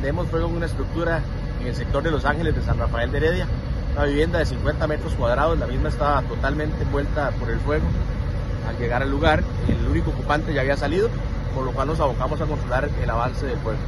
prendemos fuego pues, en una estructura en el sector de Los Ángeles de San Rafael de Heredia, una vivienda de 50 metros cuadrados, la misma estaba totalmente envuelta por el fuego. Al llegar al lugar, el único ocupante ya había salido, por lo cual nos abocamos a controlar el avance del fuego.